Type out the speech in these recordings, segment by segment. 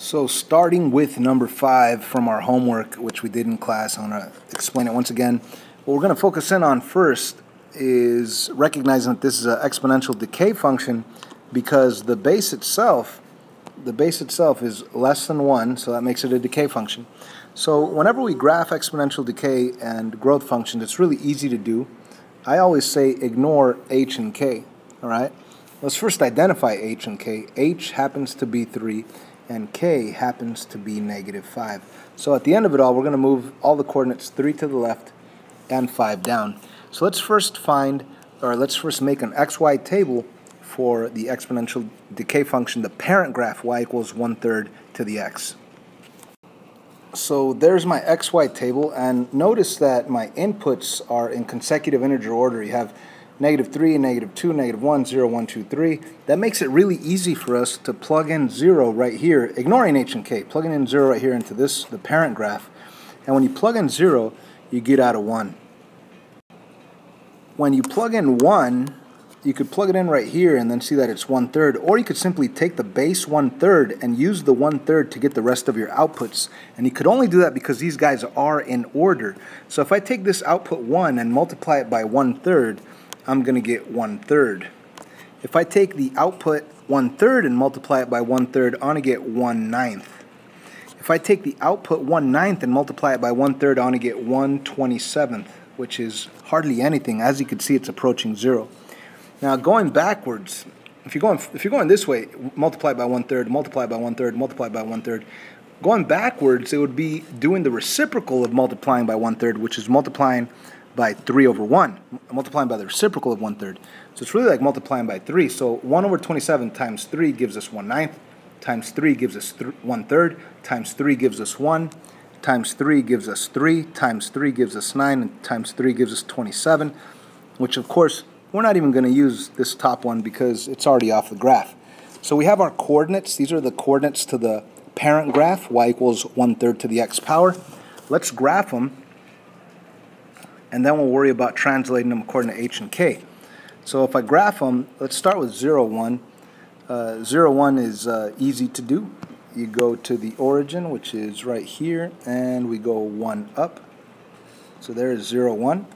So starting with number five from our homework, which we did in class, I want to explain it once again. What we're going to focus in on first is recognizing that this is an exponential decay function because the base itself, the base itself is less than 1, so that makes it a decay function. So whenever we graph exponential decay and growth functions, it's really easy to do. I always say ignore h and k, all right? Let's first identify h and k. h happens to be 3 and k happens to be negative 5. So at the end of it all, we're going to move all the coordinates 3 to the left and 5 down. So let's first find, or let's first make an xy table for the exponential decay function, the parent graph y equals 1 third to the x. So there's my xy table, and notice that my inputs are in consecutive integer order. You have negative 3, negative 2, negative 1, 0, 1, 2, 3. That makes it really easy for us to plug in 0 right here, ignoring h and k, plugging in 0 right here into this, the parent graph. And when you plug in 0, you get out a 1. When you plug in 1, you could plug it in right here and then see that it's 1 third, or you could simply take the base 1 third and use the 1 third to get the rest of your outputs. And you could only do that because these guys are in order. So if I take this output 1 and multiply it by 1 third, I'm going to get 1 third. If I take the output 1 third and multiply it by 1 third, I'm going to get 1 ninth. If I take the output 1 ninth and multiply it by 1 third, I'm going to get 1 27th, which is hardly anything. As you can see, it's approaching 0. Now going backwards, if you're going, if you're going this way, multiply by 1 third, multiply by 1 third, multiply by 1 third, going backwards, it would be doing the reciprocal of multiplying by 1 third, which is multiplying by 3 over 1, multiplying by the reciprocal of 1 third. So it's really like multiplying by 3. So 1 over 27 times 3 gives us 1 ninth, times 3 gives us th 1 third, times 3 gives us 1, times 3 gives us 3, times 3 gives us 9, and times 3 gives us 27, which of course, we're not even going to use this top one because it's already off the graph. So we have our coordinates. These are the coordinates to the parent graph, y equals 1 third to the x power. Let's graph them and then we'll worry about translating them according to h and k. So if I graph them, let's start with 0, 1. Uh, 0, 1 is uh, easy to do. You go to the origin, which is right here, and we go 1 up. So there is 0, 1.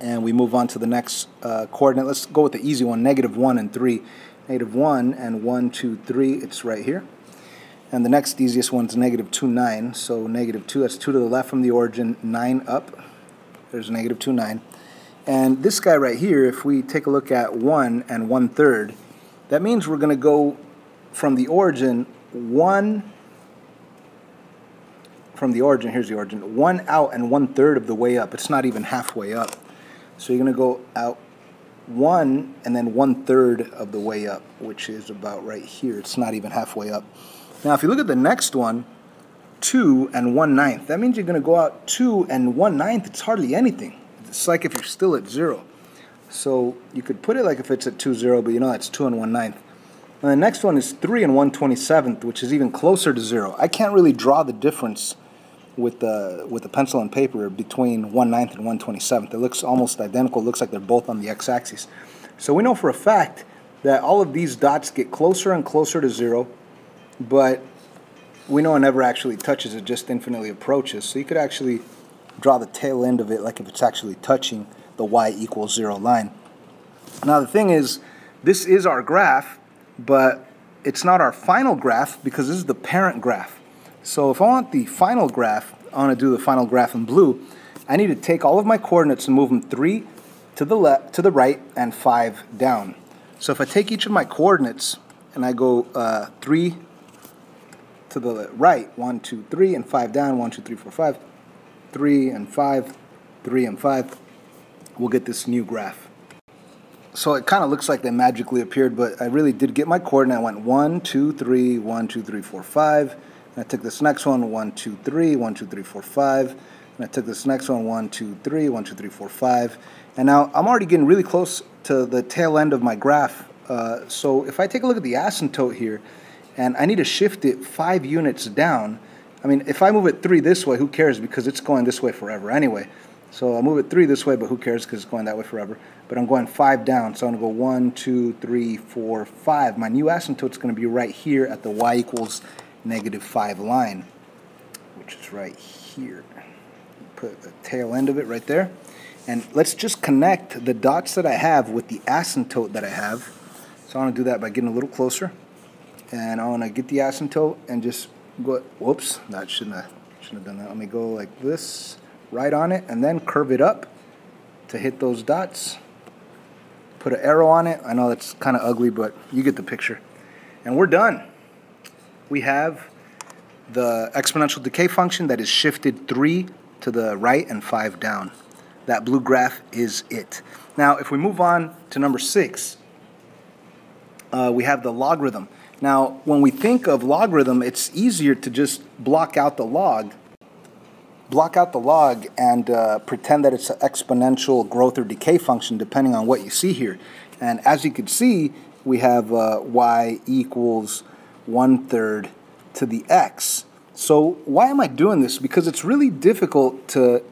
And we move on to the next uh, coordinate. Let's go with the easy one, negative 1 and 3. Negative 1 and 1, 2, 3, it's right here. And the next easiest one is negative 2, 9. So negative 2, that's 2 to the left from the origin, 9 up there's negative 2, 9. And this guy right here, if we take a look at 1 and 1 third, that means we're going to go from the origin 1 from the origin, here's the origin, 1 out and 1 third of the way up. It's not even halfway up. So you're going to go out 1 and then 1 third of the way up, which is about right here. It's not even halfway up. Now if you look at the next one, 2 and 1 ninth. That means you're going to go out 2 and 1 ninth. It's hardly anything. It's like if you're still at 0. So you could put it like if it's at two zero, but you know that's 2 and 1 ninth. And the next one is 3 and 1 27th, which is even closer to 0. I can't really draw the difference with the, with the pencil and paper between 1 ninth and 1 27th. It looks almost identical. It looks like they're both on the x-axis. So we know for a fact that all of these dots get closer and closer to 0, but we know it never actually touches, it just infinitely approaches. So you could actually draw the tail end of it like if it's actually touching the y equals 0 line. Now the thing is, this is our graph, but it's not our final graph because this is the parent graph. So if I want the final graph, I want to do the final graph in blue, I need to take all of my coordinates and move them 3 to the left, to the right, and 5 down. So if I take each of my coordinates and I go uh, 3 to the right. One, two, three, and five down. One, two, three, four, five. Three and five, three and five. We'll get this new graph. So it kind of looks like they magically appeared, but I really did get my coordinate. And I went one, two, three, one, two, three, four, five. And I took this next one, one, two, three, one, two, three, four, five. And I took this next one, one, two, three, one, two, three, four, five. And now I'm already getting really close to the tail end of my graph. Uh, so if I take a look at the asymptote here, and I need to shift it five units down. I mean, if I move it three this way, who cares because it's going this way forever anyway. So I'll move it three this way, but who cares because it's going that way forever. But I'm going five down, so I'm going to go one, two, three, four, five. My new asymptote is going to be right here at the y equals negative 5 line, which is right here. Put the tail end of it right there. And let's just connect the dots that I have with the asymptote that I have. So I want to do that by getting a little closer. And I want to get the asymptote and just go, whoops, that shouldn't have, shouldn't have done that. Let me go like this, right on it, and then curve it up to hit those dots. Put an arrow on it. I know that's kind of ugly, but you get the picture. And we're done. We have the exponential decay function that is shifted 3 to the right and 5 down. That blue graph is it. Now, if we move on to number 6, uh, we have the logarithm. Now, when we think of logarithm, it's easier to just block out the log block out the log and uh, pretend that it's an exponential growth or decay function depending on what you see here. And as you can see, we have uh, y equals one third to the x. So why am I doing this? Because it's really difficult to,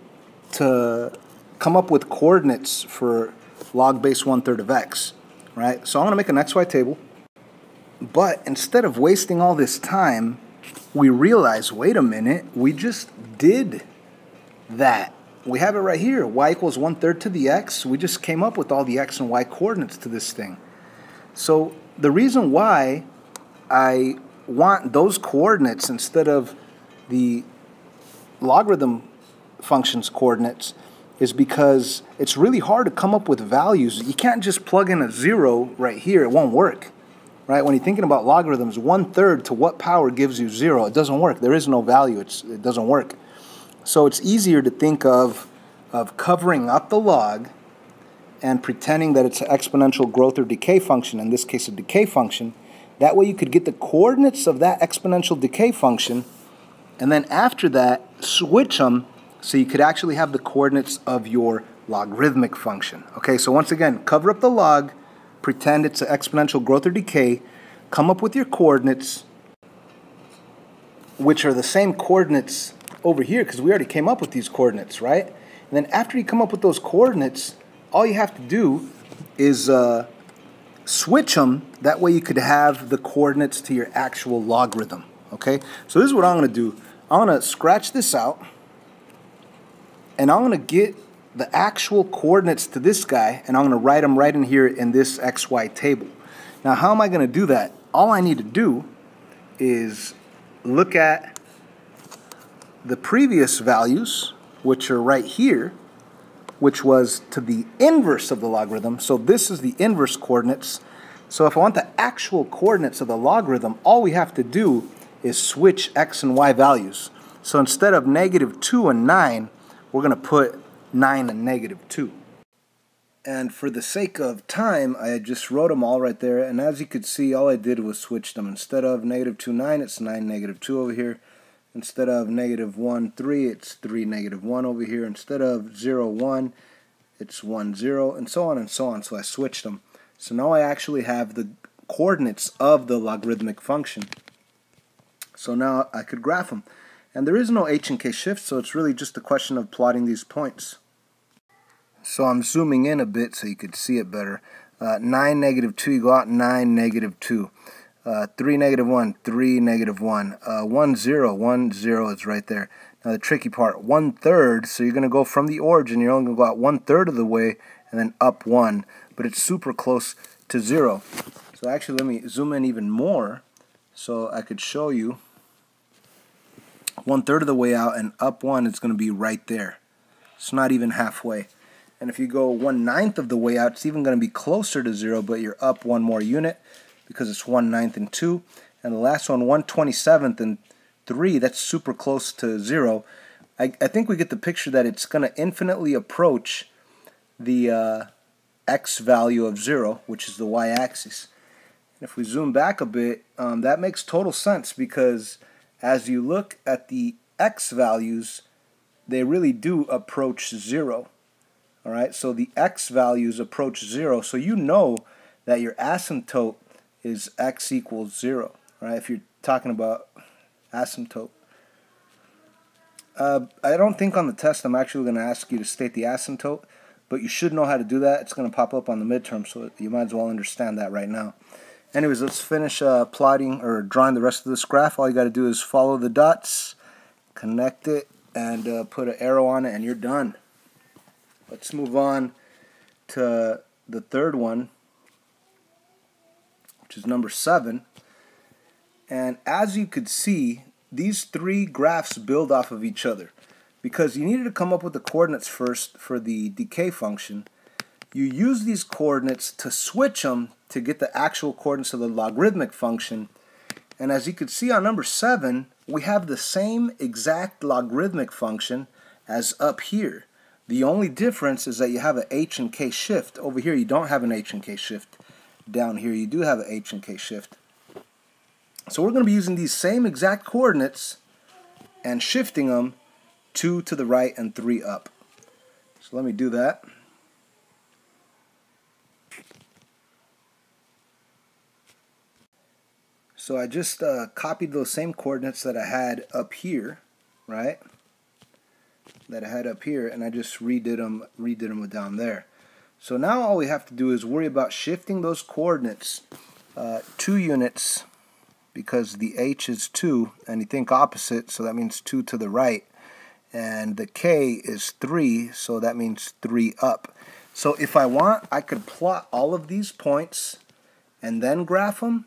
to come up with coordinates for log base one third of x, right? So I'm gonna make an xy table, but instead of wasting all this time we realize, wait a minute, we just did that. We have it right here, y equals one third to the x. We just came up with all the x and y coordinates to this thing. So the reason why I want those coordinates instead of the logarithm function's coordinates is because it's really hard to come up with values. You can't just plug in a zero right here. It won't work right? When you're thinking about logarithms, one third to what power gives you zero? It doesn't work. There is no value. It's, it doesn't work. So it's easier to think of, of covering up the log and pretending that it's an exponential growth or decay function, in this case a decay function. That way you could get the coordinates of that exponential decay function and then after that switch them so you could actually have the coordinates of your logarithmic function. Okay, so once again, cover up the log, pretend it's an exponential growth or decay, come up with your coordinates, which are the same coordinates over here because we already came up with these coordinates, right? And then after you come up with those coordinates, all you have to do is uh, switch them. That way you could have the coordinates to your actual logarithm, okay? So this is what I'm going to do. I'm going to scratch this out, and I'm going to get the actual coordinates to this guy, and I'm going to write them right in here in this XY table. Now, how am I going to do that? All I need to do is look at the previous values, which are right here, which was to the inverse of the logarithm. So this is the inverse coordinates. So if I want the actual coordinates of the logarithm, all we have to do is switch x and y values. So instead of negative 2 and 9, we're going to put 9 and negative 2. And for the sake of time, I just wrote them all right there. And as you could see, all I did was switch them. Instead of negative 2, 9, it's 9, negative 2 over here. Instead of negative 1, 3, it's 3, negative 1 over here. Instead of 0, 1, it's 1, 0, and so on and so on. So I switched them. So now I actually have the coordinates of the logarithmic function. So now I could graph them. And there is no h and k shift, so it's really just a question of plotting these points. So I'm zooming in a bit so you could see it better. Uh, 9, negative 2, you go out 9, negative 2. Uh, 3, negative 1, 3, negative 1. Uh, 1, 0, 1, 0 is right there. Now the tricky part, 1 third, so you're going to go from the origin, you're only going to go out 1 third of the way and then up 1. But it's super close to 0. So actually let me zoom in even more so I could show you. 1 third of the way out and up 1 is going to be right there. It's not even halfway. And if you go 1 ninth of the way out, it's even going to be closer to 0, but you're up one more unit because it's 1 ninth and 2. And the last one, 127th and 3, that's super close to 0. I, I think we get the picture that it's going to infinitely approach the uh, x value of 0, which is the y-axis. And if we zoom back a bit, um, that makes total sense because as you look at the x values, they really do approach 0. All right, so the x values approach 0, so you know that your asymptote is x equals 0, right? If you're talking about asymptote. Uh, I don't think on the test I'm actually going to ask you to state the asymptote, but you should know how to do that. It's going to pop up on the midterm, so you might as well understand that right now. Anyways, let's finish uh, plotting or drawing the rest of this graph. All you got to do is follow the dots, connect it, and uh, put an arrow on it, and you're done. Let's move on to the third one, which is number seven. And as you could see, these three graphs build off of each other because you needed to come up with the coordinates first for the decay function. You use these coordinates to switch them to get the actual coordinates of the logarithmic function. And as you can see on number 7, we have the same exact logarithmic function as up here. The only difference is that you have an h and k shift. Over here you don't have an h and k shift. Down here you do have an h and k shift. So we're going to be using these same exact coordinates and shifting them 2 to the right and 3 up. So let me do that. So I just uh, copied those same coordinates that I had up here, right? That I had up here, and I just redid them, redid them down there. So now all we have to do is worry about shifting those coordinates uh, two units because the h is 2, and you think opposite, so that means 2 to the right. And the k is 3, so that means 3 up. So if I want, I could plot all of these points and then graph them,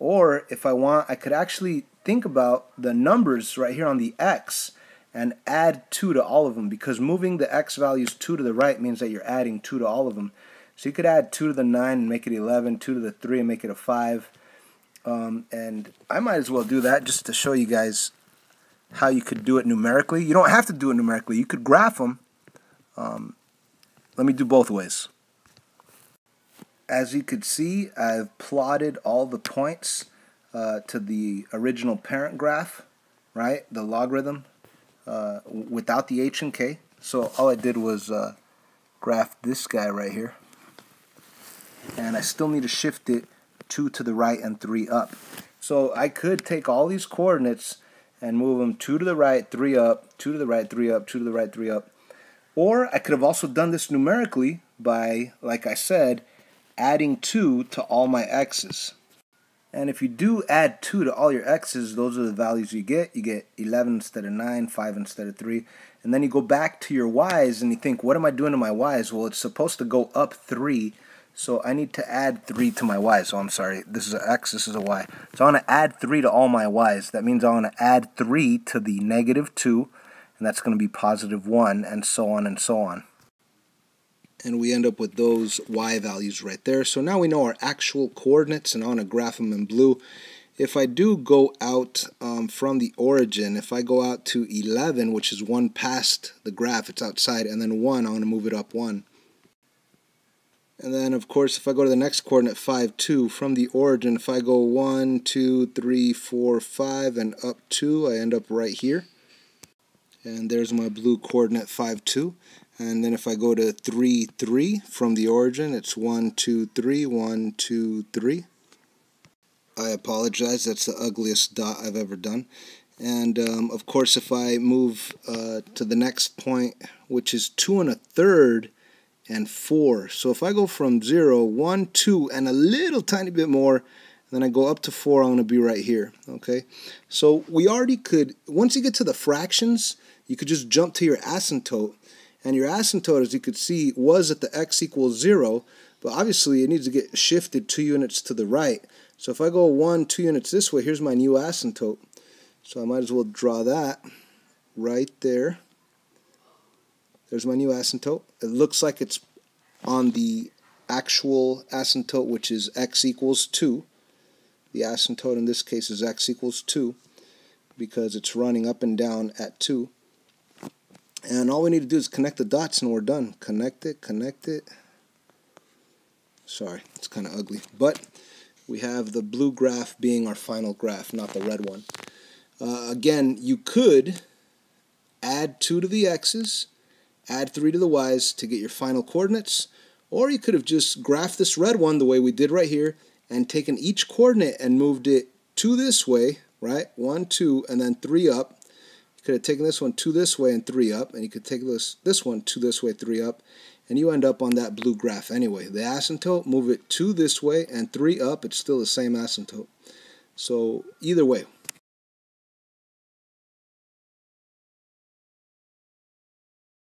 or if I want, I could actually think about the numbers right here on the x and add 2 to all of them because moving the x values 2 to the right means that you're adding 2 to all of them. So you could add 2 to the 9 and make it 11, 2 to the 3 and make it a 5. Um, and I might as well do that just to show you guys how you could do it numerically. You don't have to do it numerically. You could graph them. Um, let me do both ways as you could see, I've plotted all the points uh, to the original parent graph, right? The logarithm uh, without the h and k. So all I did was uh, graph this guy right here. And I still need to shift it 2 to the right and 3 up. So I could take all these coordinates and move them 2 to the right, 3 up, 2 to the right, 3 up, 2 to the right, 3 up. Or I could have also done this numerically by, like I said, adding 2 to all my x's. And if you do add 2 to all your x's, those are the values you get. You get 11 instead of 9, 5 instead of 3. And then you go back to your y's and you think, what am I doing to my y's? Well, it's supposed to go up 3. So I need to add 3 to my y. So oh, I'm sorry, this is an x, this is a y. So I want to add 3 to all my y's. That means I want to add 3 to the negative 2, and that's going to be positive 1, and so on and so on and we end up with those y values right there. So now we know our actual coordinates, and I want to graph them in blue. If I do go out um, from the origin, if I go out to 11, which is one past the graph, it's outside, and then 1, I want to move it up 1. And then, of course, if I go to the next coordinate, 5, 2, from the origin, if I go 1, 2, 3, 4, 5, and up 2, I end up right here. And there's my blue coordinate 5, 2 and then if I go to 3 3 from the origin it's 1 2 3 1 2 3 I apologize. That's the ugliest dot I've ever done. And um, of course if I move uh, to the next point which is 2 and a third and 4 so if I go from 0 1 2 and a little tiny bit more then I go up to 4 I'm going to be right here okay? So we already could once you get to the fractions you could just jump to your asymptote and your asymptote, as you could see, was at the x equals 0, but obviously it needs to get shifted 2 units to the right. So if I go 1, 2 units this way, here's my new asymptote. So I might as well draw that right there. There's my new asymptote. It looks like it's on the actual asymptote, which is x equals 2. The asymptote in this case is x equals 2 because it's running up and down at 2. And all we need to do is connect the dots and we're done. Connect it, connect it. Sorry, it's kind of ugly. But we have the blue graph being our final graph, not the red one. Uh, again, you could add 2 to the x's, add 3 to the y's to get your final coordinates, or you could have just graphed this red one the way we did right here and taken each coordinate and moved it to this way, right? 1, 2, and then 3 up, could have taken this one two this way and three up, and you could take this this one two this way, three up, and you end up on that blue graph anyway. The asymptote, move it two this way and three up, it's still the same asymptote. So either way,